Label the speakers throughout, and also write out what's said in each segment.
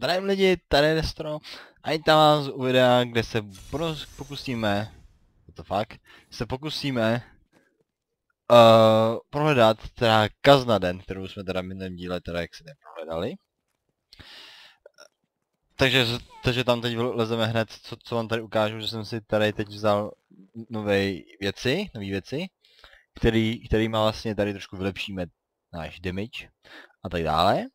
Speaker 1: Zdravím lidi, tady je Destro a i tam vás u videa, kde se pokusíme, what the fuck, se pokusíme uh, prohledat teda kazna den, kterou jsme teda v minulém díle teda jak si neprohledali. Takže, takže tam teď lezeme hned, co, co vám tady ukážu, že jsem si tady teď vzal nové věci, nové věci, který, kterýma vlastně tady trošku vylepšíme náš damage a tak dále.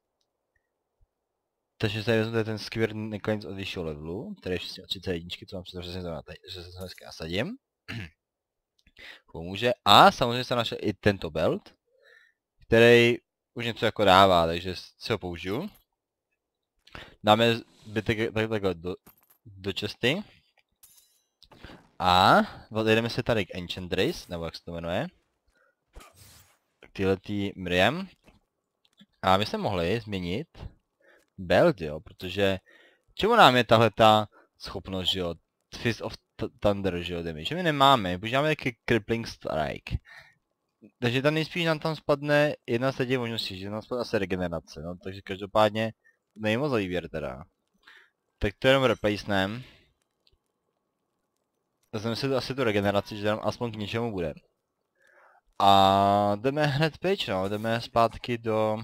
Speaker 1: Takže tady vezmu ten skvěr nakonec od vyššího levelu, který je 31, co mám přesně že se dneska nasadím. Pomůže. A samozřejmě jsem našel i tento belt, který už něco jako dává, takže si ho použiju. Dáme zbytek takhle do, do česty. A jdeme se tady k Enchantress, nebo jak se to jmenuje. Tyhle tý Miriam. A my jsme mohli změnit belt, jo, protože čemu nám je tahle ta schopnost, že jo, Fist of Thunder, že jo, damage, my nemáme, používáme taky Crippling Strike. Takže tam nejspíš nám tam spadne jedna z těch možností, že nám spadne asi regenerace, no, takže každopádně nejmoc výběr teda. Tak to jenom replacenem. Vezmeme si to asi tu regeneraci, že nám aspoň k něčemu bude. A jdeme hned pryč, no, jdeme zpátky do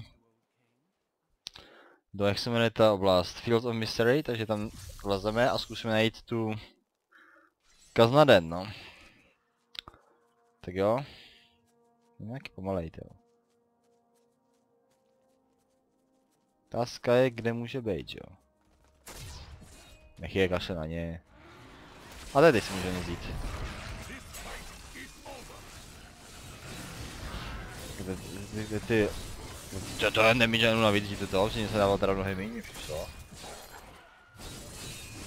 Speaker 1: do, jak se jmenuje ta oblast, Field of Mystery, takže tam vlezeme a zkusíme najít tu Kaznaden, no. Tak jo. Nějaký pomalej, jo. Otázka je, kde může být, jo. Nech je kaše na ně. A tady si můžeme vzít. Kde, kde ty to, to nemůže jenom navíc, to to, že se dával teda mnohem méně, co?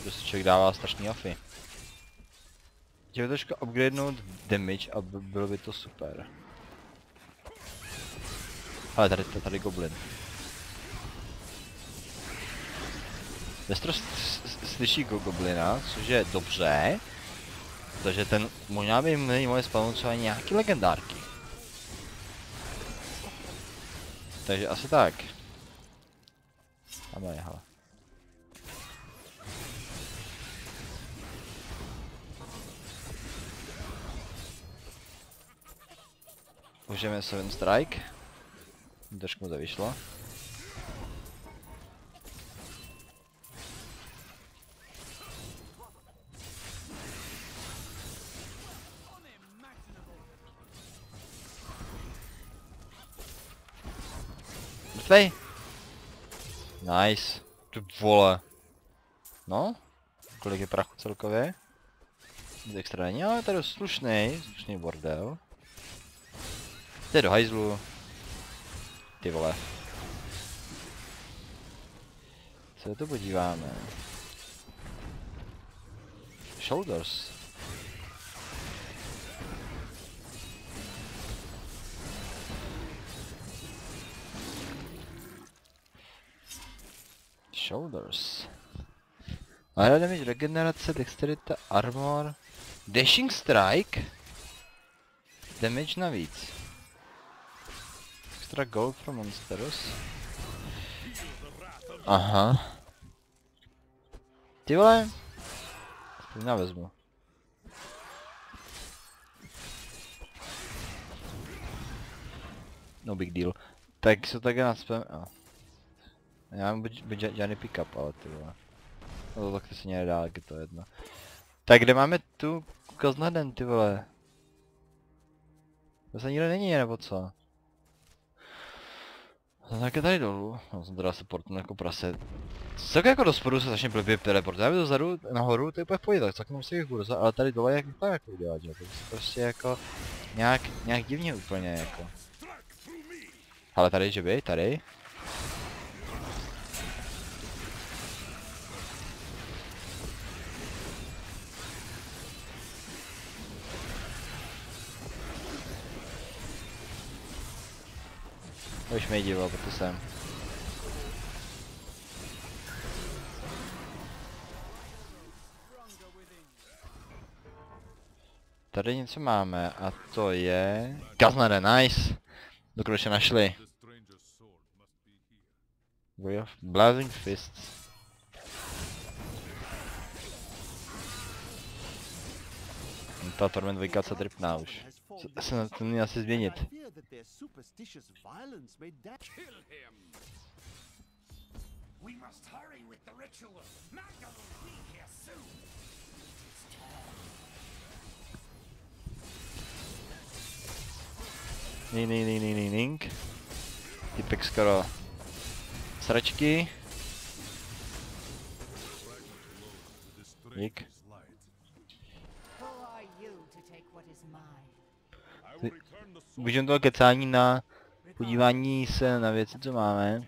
Speaker 1: Se člověk dává strašný afy. Chtěl trošku upgradenout damage a bylo by to super. Ale tady, tady, tady goblin. Destro slyší goblina, což je dobře. Takže ten možná by mohli spavnout třeba nějaký legendárky. Takže asi tak. Tam je, hele. Můžeme Seven Strike. Trošku mu to vyšlo. Mrtvej? Nice. Ty vole. No? Kolik je prachu celkově? Nic extra není, ale to je slušný, slušný bordel. Jde do hajzlu. Ty vole. Co to podíváme? Shoulders. Shoulders. Ale damage, regenerace, dexterita, armor, dashing strike, damage navíc. Extra gold pro monsters. Aha. Ty vole. To já vezmu. No big deal. Tak se také naspem... Oh. Já mám být, být žádný pick-up, ale ty vole. No tak to se nedá, jak je to jedno. Tak kde máme tu koznaden, ty vole? To se nikde není, nebo co? No tak je tady dolů, no jsem teda se portnu jako prase. Celkem jako do spodu se začne blbě teleportovat, já dozadu, nahoru, to je úplně v pohodě, tak celkem si jich budu, ale tady dole jak to jako udělat, že? To prostě jako nějak, nějak divně úplně jako. Ale tady, že by, tady. Už mi díval, protože jsem. Tady něco máme a to je... Kaznade, nice! Dokonce našli. Way of Blazing Fists. Ta Torment 2 se tripná už. Se- Se to měl asi změnit.
Speaker 2: We must hurry with the ritual. Magda will be here soon.
Speaker 1: Ning, ning, ning, ning, ning, ning. Typek skoro sračky. Dík. Můžeme to kecání na podívání se na věci, co máme.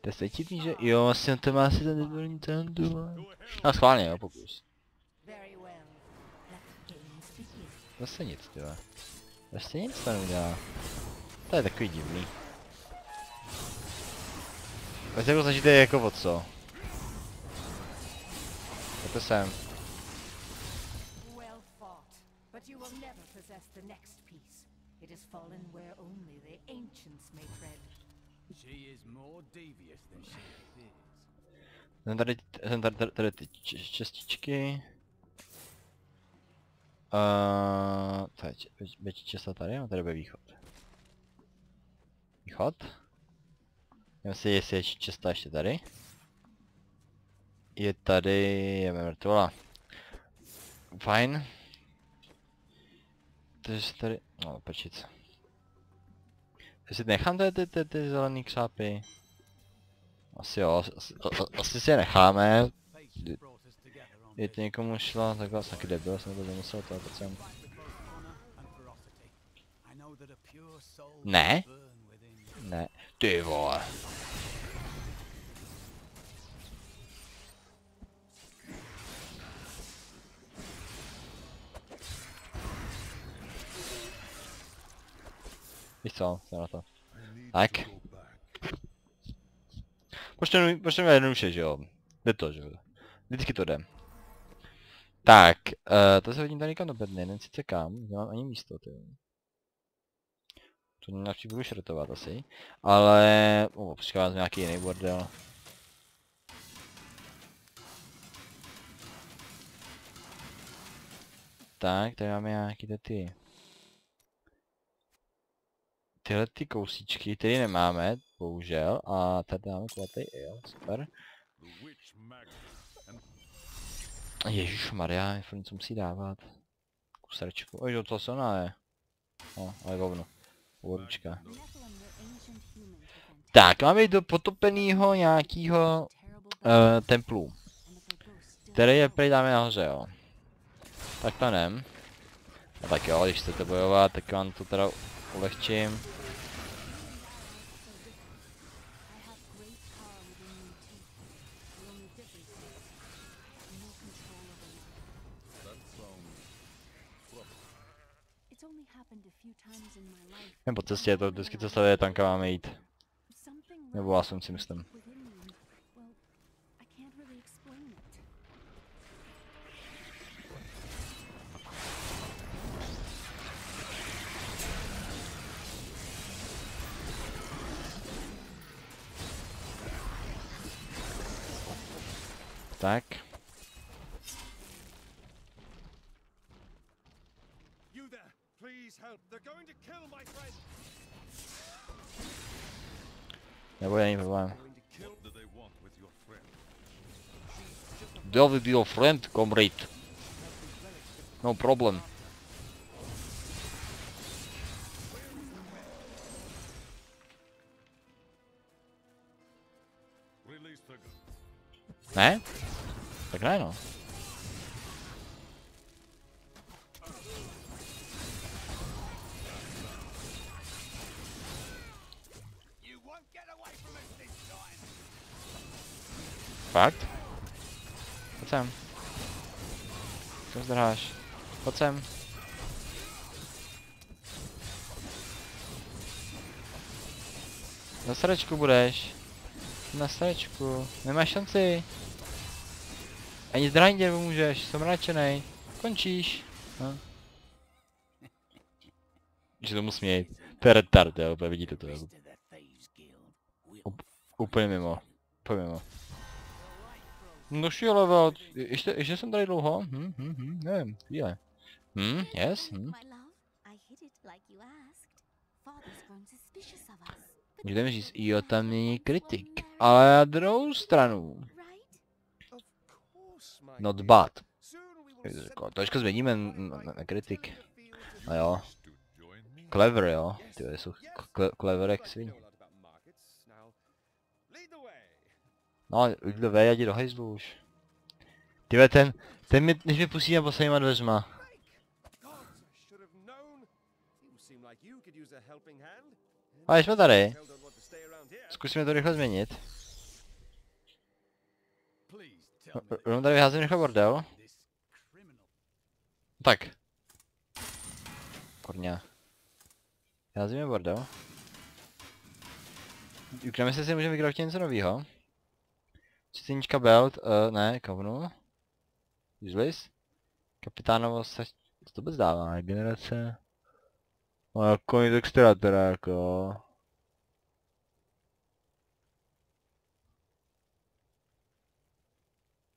Speaker 1: To je cítit, že jo, vlastně to má asi ten debilní tendu. A schválně, jo, pokus. Zase nic, tyhle. Zase nic to neudělá. To je takový divný. Se jako snažíte jako o co? Pojďte sem. Jsem tady, jsem tady, tady, tady ty čestičky. Uh, to je větší česta tady, a tady bude východ. Východ. Nevím si, jestli je česta ještě tady. Je tady, je mrtvola. Fajn. Takže tady, no pečice. Jestli nechám tady ty, ty, ty zelený křápy. Asi jo, asi, asi si je necháme. Je to někomu šlo, tak vás taky debil, jsem to nemusel, to teď jsem. Ne. Ne, ty vole. Víš co, jsem na to. Tak. Počneme, počneme jednoduše, že jo. Jde to, že jo. Vždycky to jde. Tak, uh, to se hodím tady někam do bedny, nevím sice kam, nemám ani místo, ty. To navždy budu šrotovat asi. Ale... O, počkej, mám nějaký jiný bordel. Tak, tady máme nějaký ty... Tyhle ty kousíčky, které nemáme, bohužel, a tady máme kulatý jo, super. Ježíš Maria, furt něco musí dávat. Kusarčku, oj, toho se ona je. No, ale hovno. Voručka. Tak, máme do potopenýho nějakýho uh, templu. Který je prý dáme nahoře, jo. Tak to nem. A tak jo, když chcete bojovat, tak vám to teda ulehčím. Jen po cestě, to vždycky cesta je tam, kam máme jít. Nebo já jsem si myslím.
Speaker 3: within
Speaker 1: Deal with your friend, comrade. No problem. Ne? Tak ne no.
Speaker 2: You
Speaker 1: sem. Co zdrháš? Pojď sem. Na srdečku budeš. Na srdečku. Nemáš šanci. Ani zdrání tě pomůžeš, jsem radšenej. Končíš. No. Že tomu směj. To je retard, jo, úplně vidíte to. Jo. Úplně mimo. Úplně mimo. No šíle level, ještě, ještě jsem tady dlouho, hm, hm, hm, nevím, chvíle. Hm, yes, hm. Mi říct, jo, tam není kritik. Ale na druhou stranu, not bad. Trošku změníme n-
Speaker 4: fire
Speaker 1: n-
Speaker 4: right
Speaker 1: na kritik. A jo, clever jo, ty jsou clever jak
Speaker 4: but
Speaker 1: No, Lidl ve, já jdi do hejzlu už. Tyve, ten, ten mi, než mi pustí na posledníma dveřma.
Speaker 4: Gods, I should have known. You seem like you could use a helping hand.
Speaker 1: Ale jsme tady. Zkusíme to rychle změnit. No, Rovnou tady vyházím rychle bordel. Tak. Korňa. Vyházíme bordel. Ukneme se si můžeme vykraftit něco novýho. Třicínička belt, uh, ne, kovnu. Useless. Kapitánovo se... Co to dává? Generace... No jako nic extra teda jako...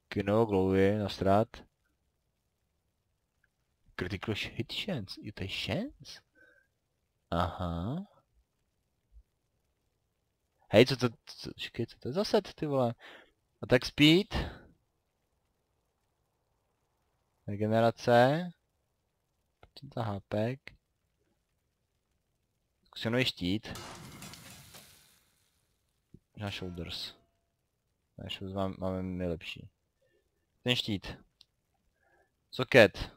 Speaker 1: Kino, glowy, nastrat. Critical hit chance. Jo, to je chance? Aha. Hej, co to, co, čekej, co to je za set, ty vole? Attack speed. Regenerace. Procenta HPek. Zkusím nový štít. Na shoulders. Na shoulders máme, máme nejlepší. Ten štít. Socket.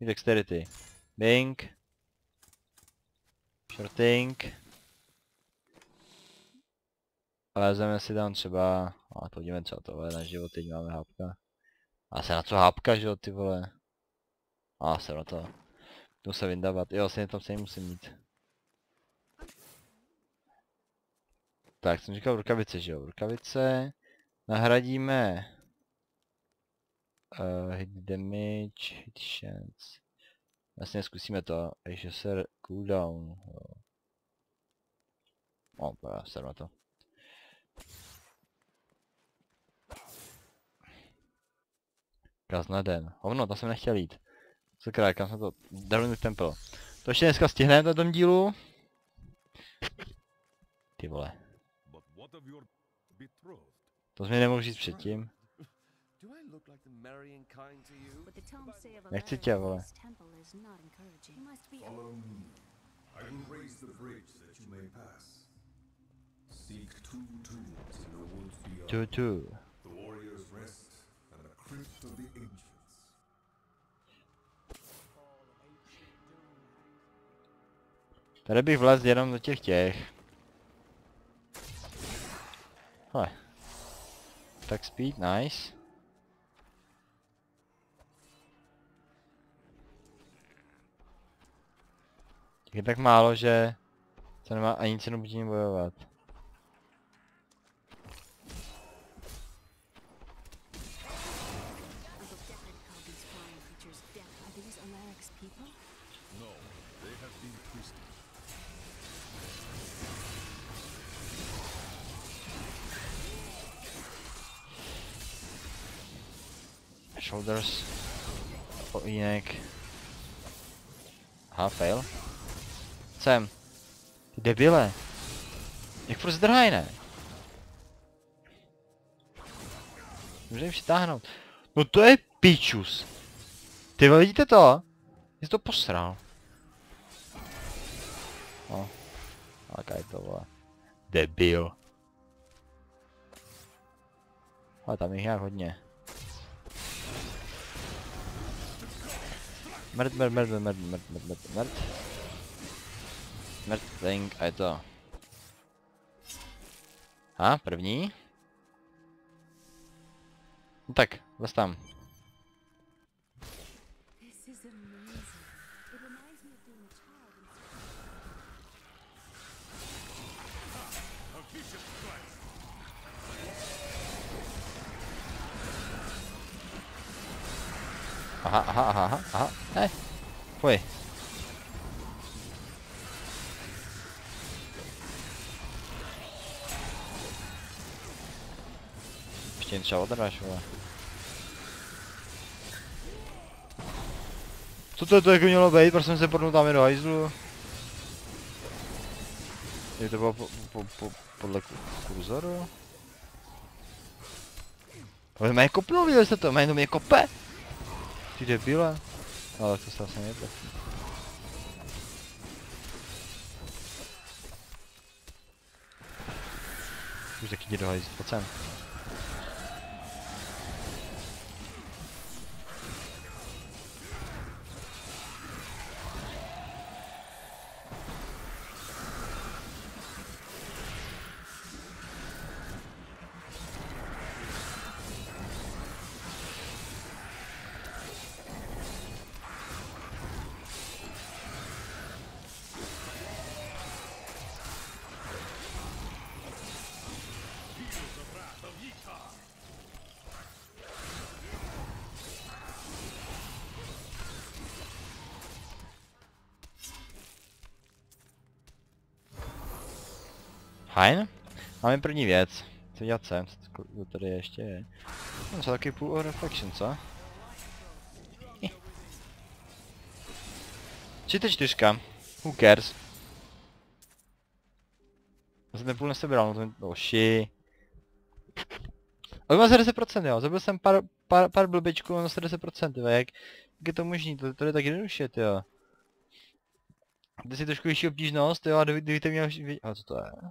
Speaker 1: Dexterity. Bing. Shorting. Lezeme si tam třeba, a to vidíme třeba tohle na život, teď máme hápka. A se na co hápka, že jo, ty vole. A se na to. Tu se vyndavat, jo, asi tam se musím mít. Tak, jsem říkal rukavice, že jo, rukavice. Nahradíme uh, hit damage, hit chance. Vlastně zkusíme to, ještě se cooldown. Jo. O, já se na to. Kaz na den. Hovno, tam jsem nechtěl jít. Sakra, kam jsem to... Darwin Temple. To ještě dneska stihneme na tom dílu. Ty vole. To jsi mi nemohl říct předtím. Nechci tě, vole. Tu tu.
Speaker 5: The warrior's rest and the crypt of the ancients.
Speaker 1: Tady bych vlez jenom do těch těch. Hele. Tak speed, nice. Je tak málo, že to nemá ani cenu proti bojovat. Shoulders. Jinek. Aha, fail. Sem. Ty debile. Jak furt zdrhaj, ne? Může jim přitáhnout. No to je pičus. Ty vidíte to? Jsi to posral. No. Jaká je to, vole. Debil. Ale tam jich nějak hodně. Mrt, mrt, mrt, mrt, mrt, mrt, mrt, mrt. Mrtvink a je to. A, první. No tak, vlez tam. Aha, aha, aha, aha, aha. aha, Ještě jim třeba odráš, vole. Co to, to jako mělo být? Proč jsem se podnul tam do hajzlu? Je to bylo po, po, po, podle kurzoru? Ale mě kopnul, viděli jste to, mě jenom mě kope? Ty debile. Ale to se asi nejde. Už taky jde do hajzlu, pojď sem. Fajn. Máme první věc. Co dělat sem? Co tady ještě je? No co taky půl reflection, co? 34. Who cares? Já jsem ten půl nesebral, no to mi... Ale má 10%, jo, zabil jsem pár, pár, pár blbičků, mám 10%, jo, jak, jak je to možný, to, to je tak jednoduše, jo. Jde si trošku vyšší obtížnost, jo, a dovíte mě, a co to je?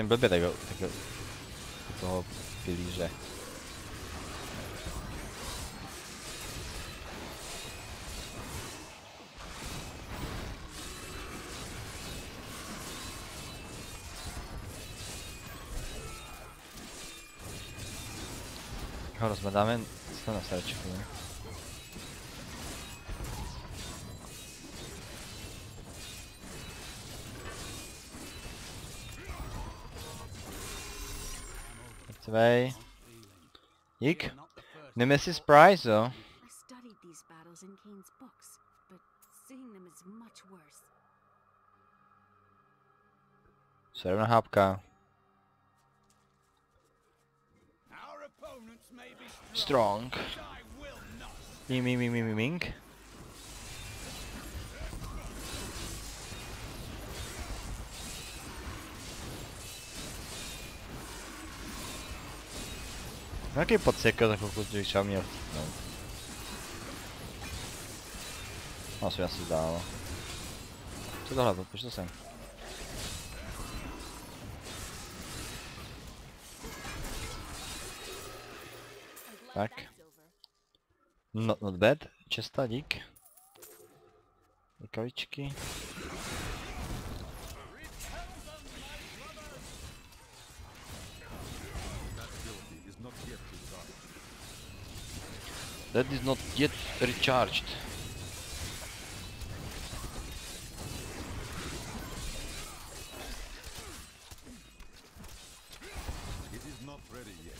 Speaker 1: tym bebę tego, tego, tego piliże. Rozbadamy, co na starcie chwilę. 2. Eek. Nemesis Prize though.
Speaker 3: I studied these battles in Kane's books, but seeing them is much worse.
Speaker 2: Czerwona hapka.
Speaker 1: Strong. Ming, ming, ming, ming, ming. Nějaký podsekl za chvilku, když třeba měl vtipnout? No, se mi asi zdálo. Co tohle byl? Proč to jsem? Tak. Not, not bad. Česta, dík. Rukavičky. That is not yet recharged.
Speaker 6: It is not ready yet.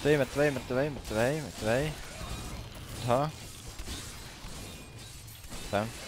Speaker 1: Twee met twee met twee met twee met twee. Huh? Damn.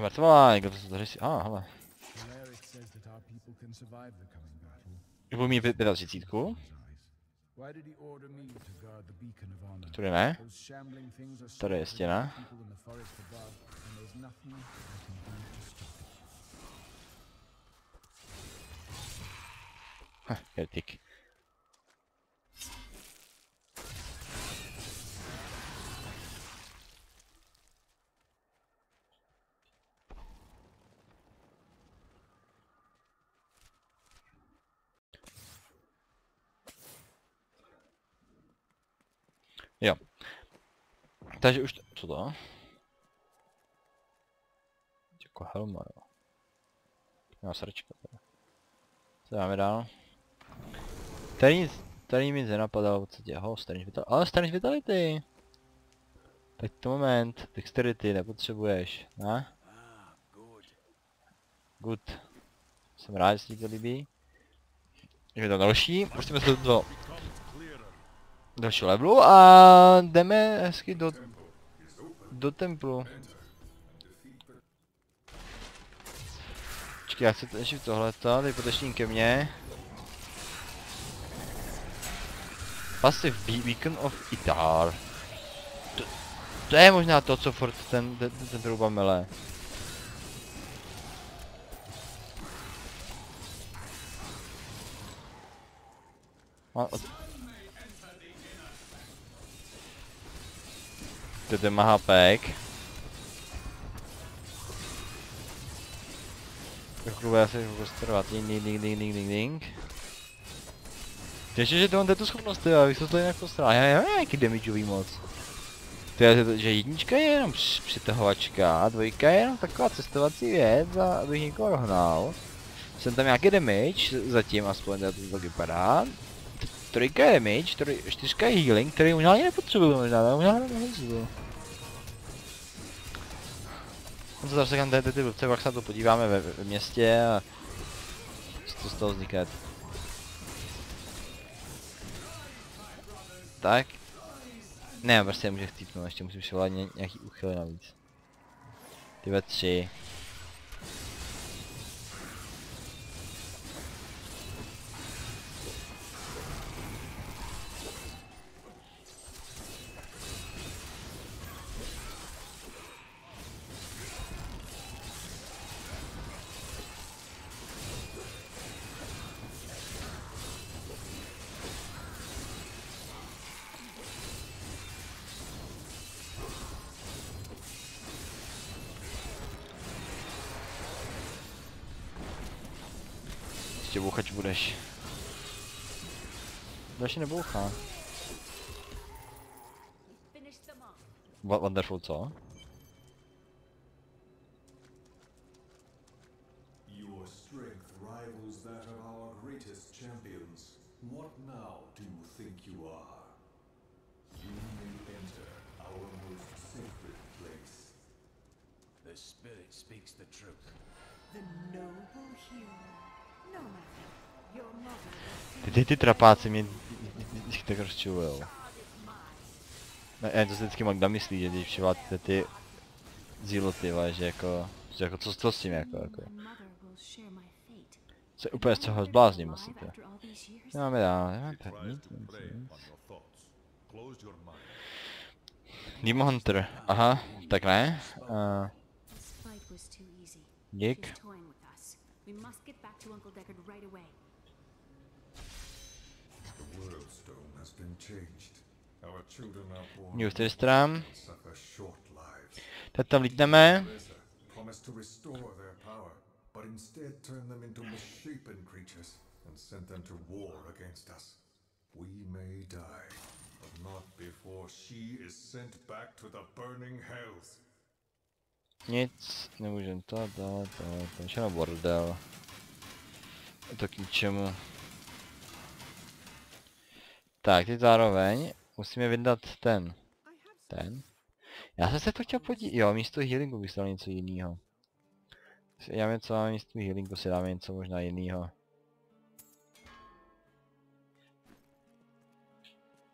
Speaker 1: Je mrtvá, někdo to zdaří si... Ah, hele. Budu mít 35. Tady ne. Tady je stěna. Heh, je tik. Takže už... To, co to? Jako helma, jo. Já srdčka teda. Co dáme dál? Tady nic, tady nic nenapadalo v podstatě, ho, strange vitality, ale strange vitality! Tak to moment, dexterity nepotřebuješ, ne? Good. Jsem rád, že se ti to líbí. Je to další, pustíme se do dalšího levelu a jdeme hezky do, do templu. Počkej, já chci ještě tohleto, teď potečním ke mně. Passive Be- Beacon of Itar. To, to je možná to, co furt ten, ten, ten trouba mele. A, je ten mahapek. Chvíli já se budu starovat. Ding, ding, ding, ding, ding, ding, ding. Ještě, že to mám tu schopnost, jo, abych se to jinak postaral. Já nevím, jaký damageový moc. To je, to- že jednička je jenom př- přitahovačka, dvojka je jenom taková cestovací věc, a abych někoho rohnal. Jsem tam nějaký damage, zatím aspoň to tak vypadá. Trojka je damage, troj, čtyřka je healing, který možná ani nepotřebuju možná, ale možná nepotřebuju. No to zase říkám, ty ty blbce, pak se na to podíváme ve, ve městě a co to z toho vzniká. Tak. Ne, prostě může chcípnout, ještě musím ně, nějaký úchyl navíc. Ty ve tři. Idźcie buchać w leś. Ja
Speaker 7: no się nie
Speaker 1: bucha. Wonderful co? Šarapáci mě tak rozčilujou. Ne, to si vždycky Magda myslí, že když přivádíte ty dílo ty že jako, že jako co, co s tím jako, jako. Se úplně z toho zblázním musíte. Nemáme dál, nemáme tak nic, nic, nic. Demon Hunter, aha, tak ne. Uh, dík.
Speaker 3: We must get back to Uncle Deckard right away.
Speaker 5: Lives.
Speaker 1: Tak tam lítneme.
Speaker 5: But instead turned them into misshapen creatures and sent them to war against us. We may die, but not before she is sent back to the burning hells.
Speaker 1: Nic, nemůžem to, to, to, všechno bordel. Je to k ničemu. Tak, teď zároveň musíme vydat ten. Ten. Já jsem se to chtěl podívat. Jo, místo healingu bych dal něco jiného. Já něco máme místo healingu, si dáme něco možná jiného.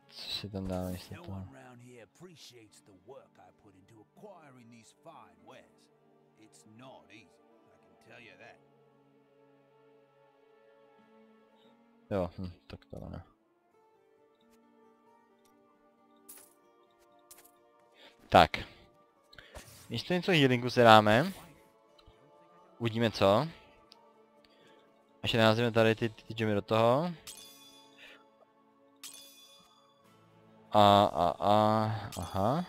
Speaker 1: Co si tam dáme místo
Speaker 2: No
Speaker 1: toho?
Speaker 2: one round here appreciates the
Speaker 1: Tak. Místo něco healingu si dáme. Uvidíme co. Až naházíme tady ty, ty gemy do toho. A, a, a, aha.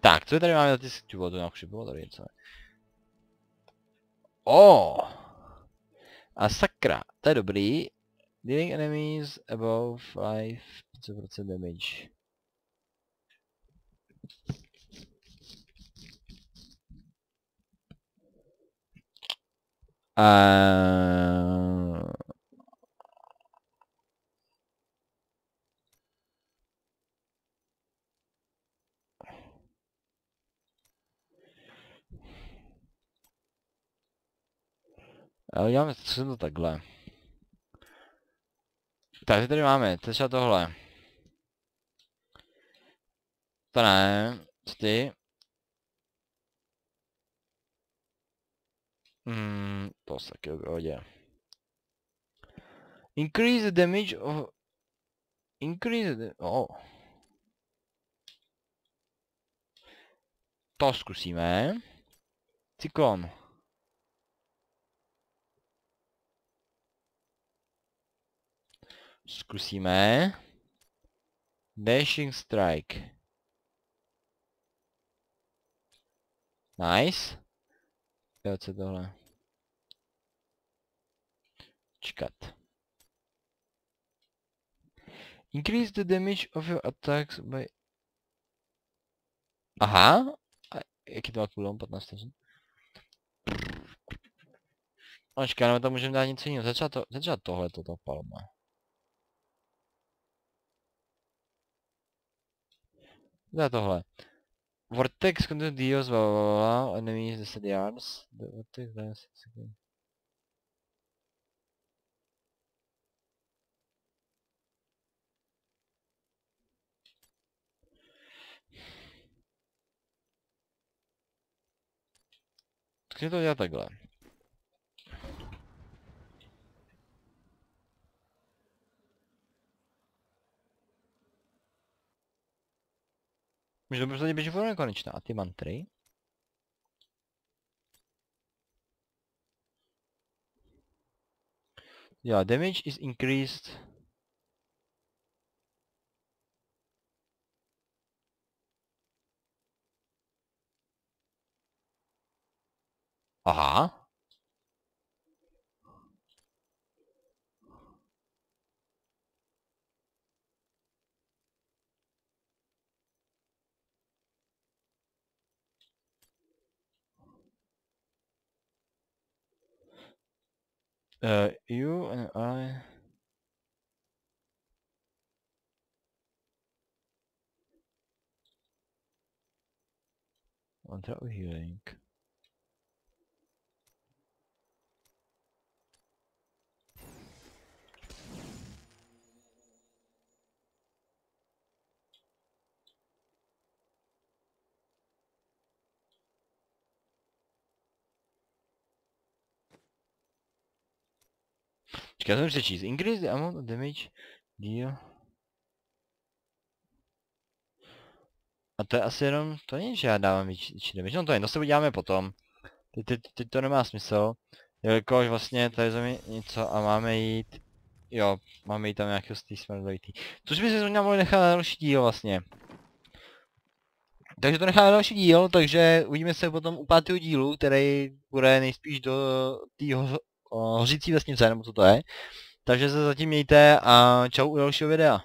Speaker 1: Tak, co tady máme za ty důvody? No, už bylo tady něco. O! A sakra, to je dobrý. Dealing enemies above 5 5% damage. Uh, Ale děláme co to takhle. Takže tady máme, třeba tohle. Co ty? Hmm, to se taky v pohodě. Increase the damage of... Increase the... Oh. To zkusíme. Cyklon. Zkusíme. Dashing Strike. Nice. Jo, co tohle? Čekat. Increase the damage of your attacks by... Aha. A jaký to má cooldown? 15 vteřin? Počkej, no tam můžeme dát něco jiného. Začal to, tohle, toto palma. To je tohle. Vortex contra Deus, blá blá blá, enemies assediados. Vortex, não sei isso aqui. Skrzydło ja tak gram. Může to prostě být furt nekonečná. A ty mantry? Yeah, damage is increased. Aha. Uh, you and I... Want that healing. Počkej, já jsem přečíst. Increase the amount of damage deal. A to je asi jenom, to není, že já dávám větší damage, no to je, to se uděláme potom. Teď, teď, teď to nemá smysl, jelikož vlastně tady jsme něco a máme jít, jo, máme jít tam nějaký z té smrdovitý. Což by se zrovna mohli nechat na další díl vlastně. Takže to necháme na další díl, takže uvidíme se potom u pátého dílu, který bude nejspíš do tého hořící vesnice, nebo co to je. Takže se zatím mějte a čau u dalšího videa.